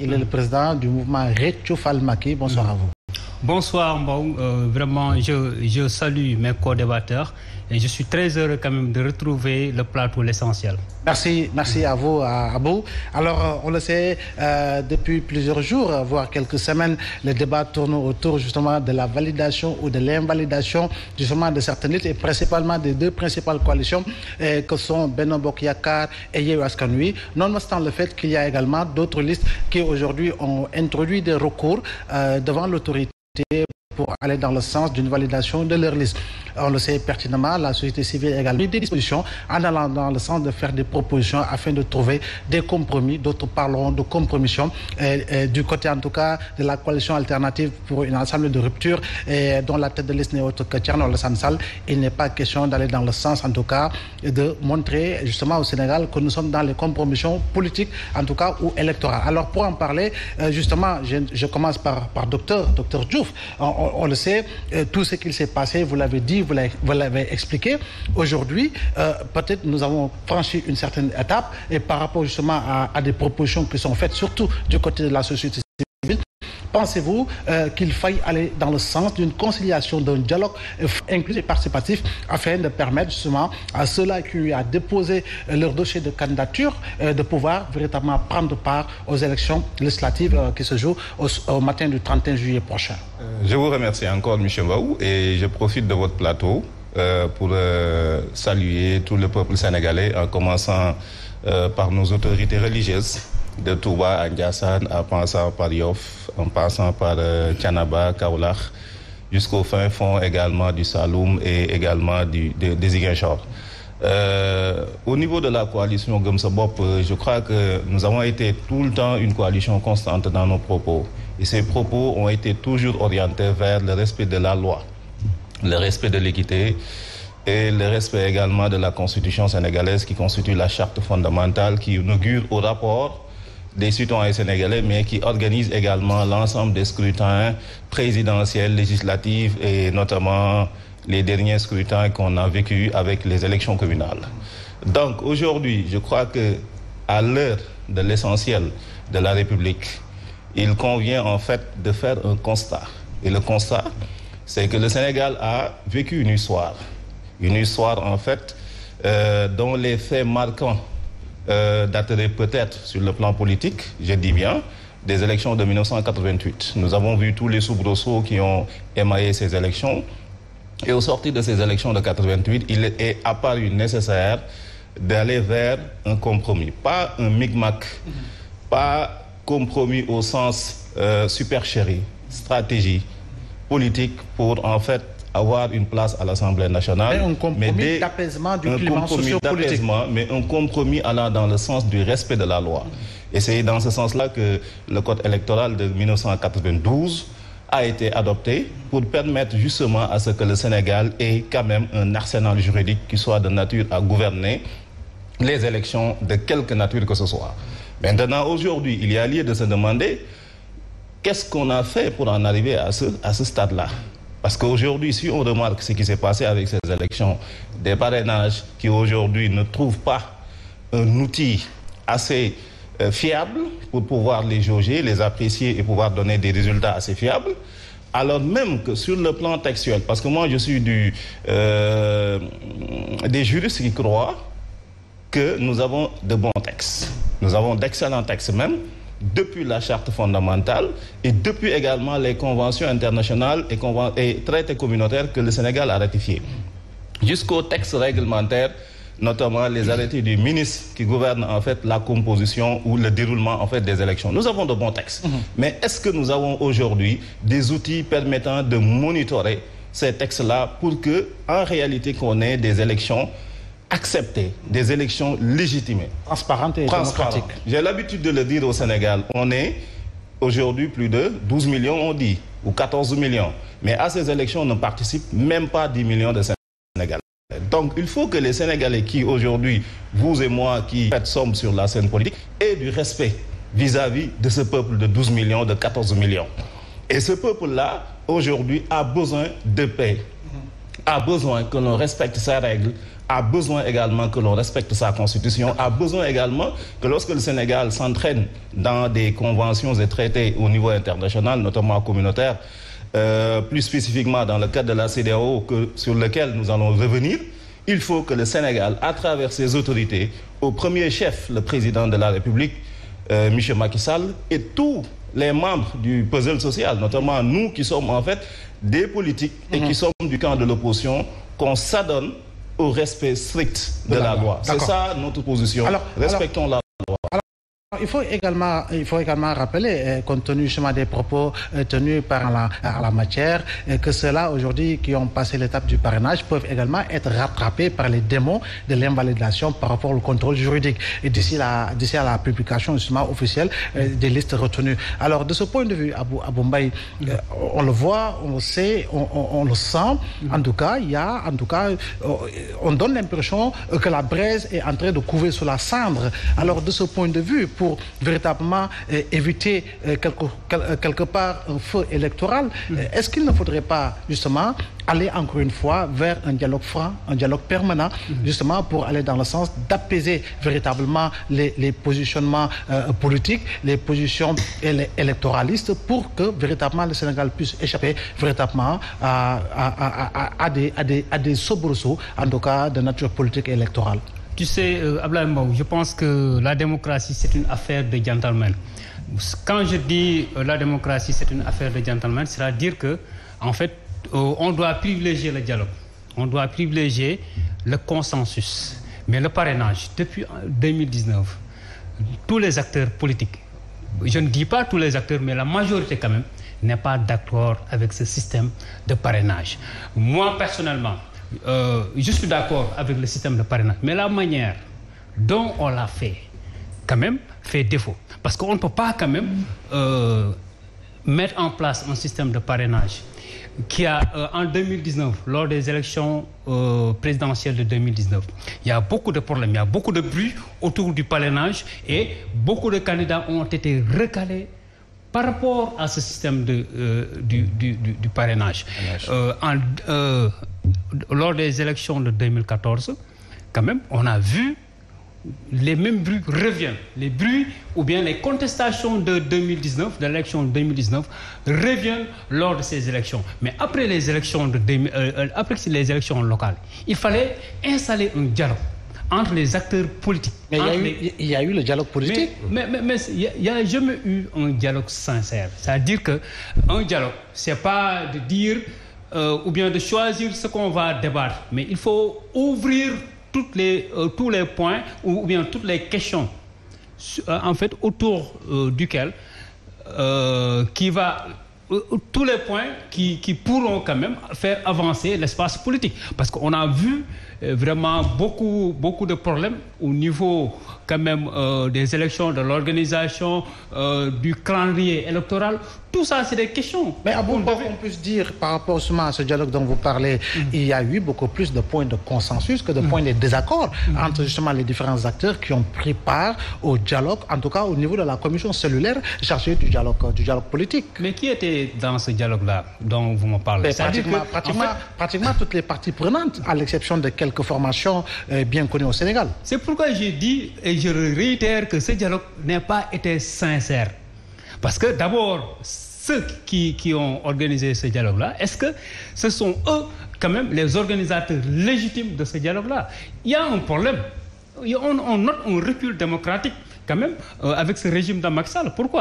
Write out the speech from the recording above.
Il est le président du mouvement Rétio Falmaki. Bonsoir à vous. Bonsoir Mbong, euh, vraiment je, je salue mes co-débatteurs et je suis très heureux quand même de retrouver le plateau L'essentiel. Merci, merci à vous Abou. Alors euh, on le sait, euh, depuis plusieurs jours, voire quelques semaines, les débats tournent autour justement de la validation ou de l'invalidation justement de certaines listes et principalement des deux principales coalitions euh, que sont Beno Bokyakar et Yehu Askanui, nonobstant le fait qu'il y a également d'autres listes qui aujourd'hui ont introduit des recours devant l'autorité pour aller dans le sens d'une validation de leur liste. On le sait pertinemment, la société civile également des dispositions en allant dans le sens de faire des propositions afin de trouver des compromis. D'autres parleront de compromission du côté en tout cas de la coalition alternative pour une assemblée de rupture et dont la tête de liste n'est autre que Tcherno Sansal. Il n'est pas question d'aller dans le sens en tout cas de montrer justement au Sénégal que nous sommes dans les compromissions politiques en tout cas ou électorales. Alors pour en parler, justement, je, commence par, par docteur, docteur Diouf on, le sait, euh, tout ce qui s'est passé, vous l'avez dit, vous l'avez expliqué. Aujourd'hui, euh, peut-être nous avons franchi une certaine étape et par rapport justement à, des propositions qui sont faites, surtout du côté de la société Pensez-vous euh, qu'il faille aller dans le sens d'une conciliation, d'un dialogue inclusif et participatif afin de permettre justement à ceux-là qui ont déposé leur dossier de candidature de pouvoir véritablement prendre part aux élections législatives qui se jouent au matin du 31 juillet prochain? Euh, je vous remercie encore, M. Waou, et je profite de votre plateau euh, pour euh, saluer tout le peuple sénégalais, en commençant par nos autorités religieuses, de Touba à Ndiassan, en passant par Yoff, en passant par Tianaba, Kaolach, jusqu'au fin fond également du Saloum et également du, des Euh, au niveau de la coalition Gumsabop, je crois que nous avons été tout le temps une coalition constante dans nos propos. Et ces propos ont été toujours orientés vers le respect de la loi, le respect de l'équité et le respect également de la Constitution sénégalaise qui constitue la charte fondamentale qui inaugure au rapport des citoyens sénégalais, mais qui organise également l'ensemble des scrutins présidentiels, législatifs et notamment les derniers scrutins qu'on a vécus avec les élections communales. Donc aujourd'hui, je crois que à l'heure de l'essentiel de la République, il convient en fait de faire un constat. Et le constat, c'est que le Sénégal a vécu une histoire. Une histoire en fait euh, dont les faits marquants euh, dateraient peut-être sur le plan politique, je dis bien, des élections de 1988. Nous avons vu tous les soubresauts qui ont émaillé ces élections. Et au sortir de ces élections de 88, il est apparu nécessaire d'aller vers un compromis. Pas un micmac, pas compromis au sens euh, supercherie, stratégie politique pour en fait avoir une place à l'Assemblée nationale. Mais un compromis d'apaisement du climat sociopolitique. Mais un compromis allant dans le sens du respect de la loi. Et c'est dans ce sens-là que le code électoral de 1992 a été adopté pour permettre justement à ce que le Sénégal ait quand même un arsenal juridique qui soit de nature à gouverner les élections de quelque nature que ce soit. Maintenant, aujourd'hui, il y a lieu de se demander qu'est-ce qu'on a fait pour en arriver à ce, à ce stade-là? Parce qu'aujourd'hui, si on remarque ce qui s'est passé avec ces élections, des parrainages qui aujourd'hui ne trouvent pas un outil assez euh, fiable pour pouvoir les jauger, les apprécier et pouvoir donner des résultats assez fiables, alors même que sur le plan textuel, parce que moi je suis du, euh, des juristes qui croient que nous avons de bons textes. Nous avons d'excellents textes même, depuis la charte fondamentale et depuis également les conventions internationales et, traités communautaires que le Sénégal a ratifiés. Jusqu'aux textes réglementaires, notamment les arrêtés du ministre qui gouvernent en fait la composition ou le déroulement en fait des élections. Nous avons de bons textes. Mhm. Mais est-ce que nous avons aujourd'hui des outils permettant de monitorer ces textes-là pour que, en réalité, qu'on ait des élections accepter des élections légitimées. Transparentes et démocratiques. J'ai l'habitude de le dire au Sénégal. On est aujourd'hui plus de 12 millions, on dit, ou 14 millions. Mais à ces élections, ne participent même pas 10 millions de Sénégalais. Donc il faut que les Sénégalais qui aujourd'hui, vous et moi, qui faites somme sur la scène politique, aient du respect vis-à-vis de ce peuple de 12 millions, de 14 millions. Et ce peuple-là, aujourd'hui, a besoin de paix, a besoin que l'on respecte ses règles, a besoin également que l'on respecte sa constitution, a besoin également que lorsque le Sénégal s'entraîne dans des conventions et traités au niveau international, notamment communautaire, euh, plus spécifiquement dans le cadre de la CDAO que, sur lequel nous allons revenir, il faut que le Sénégal, à travers ses autorités, au premier chef, le président de la République, euh, Michel Macky Sall, et tous les membres du puzzle social, notamment nous qui sommes en fait des politiques et qui sommes du camp de l'opposition, qu'on s'adonne au respect strict de, la, loi. C'est ça notre position. Respectons la loi. Il faut également, il faut également rappeler, euh, compte tenu justement des propos euh, tenus par la, la matière, euh, que ceux-là aujourd'hui qui ont passé l'étape du parrainage peuvent également être rattrapés par les démons de l'invalidation par rapport au contrôle juridique d'ici la, d'ici à la publication justement officielle des listes retenues. Alors de ce point de vue, à, Bombay, on le voit, on le sait, on, le sent. En tout cas, il y a, en tout cas, on donne l'impression que la braise est en train de couver sous la cendre. Alors de ce point de vue, véritablement euh, éviter euh, quelque, euh, quelque, part un feu électoral. Est-ce qu'il ne faudrait pas justement aller encore une fois vers un dialogue franc, un dialogue permanent, justement pour aller dans le sens d'apaiser véritablement les, les positionnements politiques, les positions électoralistes pour que véritablement le Sénégal puisse échapper véritablement à, à, à, à des, des, à des soubresauts, en tout cas de nature politique et électorale? Tu sais, euh, je pense que la démocratie, c'est une affaire de gentlemen. Quand je dis euh, la démocratie, c'est une affaire de gentlemen, c'est-à-dire que, en fait, euh, on doit privilégier le dialogue. On doit privilégier le consensus. Mais le parrainage, depuis 2019, tous les acteurs politiques, je ne dis pas tous les acteurs, mais la majorité quand même, n'est pas d'accord avec ce système de parrainage. Moi, personnellement, euh, je suis d'accord avec le système de parrainage, mais la manière dont on l'a fait, quand même, fait défaut. Parce qu'on ne peut pas quand même euh, mettre en place un système de parrainage qui a, euh, en 2019, lors des élections présidentielles de 2019, il y a beaucoup de problèmes, il y a beaucoup de bruit autour du parrainage et beaucoup de candidats ont été recalés par rapport à ce système de, du, du, du, parrainage. En, lors des élections de 2014, quand même, on a vu les mêmes bruits reviennent. Les bruits ou bien les contestations de 2019, de l'élection de 2019, reviennent lors de ces élections. Mais après les élections, de, euh, euh, après les élections locales, il fallait installer un dialogue entre les acteurs politiques. Mais il y, a eu, le dialogue politique. Mais, mais, il n'y a, jamais eu un dialogue sincère. C'est-à-dire qu'un dialogue, ce n'est pas de dire euh, ou bien de choisir ce qu'on va débattre. Mais il faut ouvrir toutes les, euh, tous les points ou, bien toutes les questions euh, en fait autour duquel qui va tous les points qui, qui, pourront quand même faire avancer l'espace politique. Parce qu'on a vu vraiment beaucoup, beaucoup de problèmes au niveau quand même des élections, de l'organisation, du calendrier électoral. Tout ça, c'est des questions. Mais à bon on puisse dire, par rapport à ce dialogue dont vous parlez, mm-hmm. il y a eu beaucoup plus de points de consensus que de points de désaccord mm-hmm. entre justement les différents acteurs qui ont pris part au dialogue, en tout cas au niveau de la commission cellulaire chargée du dialogue, du dialogue politique. Mais qui était dans ce dialogue-là dont vous me parlez? Pratiquement, pratiquement, pratiquement, toutes les parties prenantes, à l'exception de quelques formations euh, bien connues au Sénégal. C'est pourquoi j'ai dit et je réitère que ce dialogue n'a pas été sincère. Parce que d'abord, ceux qui, qui, ont organisé ce dialogue-là, est-ce que ce sont eux, quand même, les organisateurs légitimes de ce dialogue-là? Il y a un problème. On, note un recul démocratique, quand même, euh, avec ce régime d'Amaxal. Pourquoi?